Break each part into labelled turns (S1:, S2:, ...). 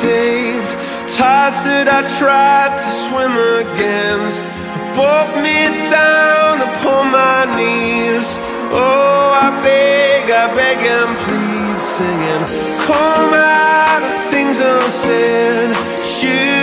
S1: saved. Tides that I tried to swim against Have brought me down upon my knees. Oh, I beg, I beg and plead Singing, come out of things unsaid. Shoot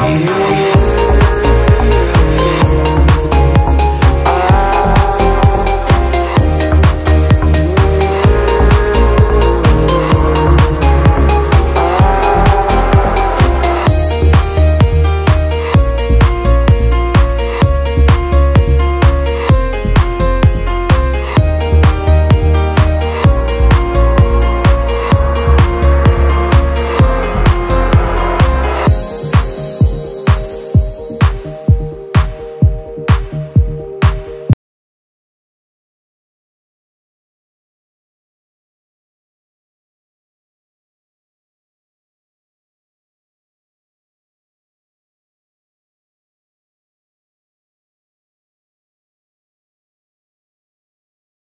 S1: You.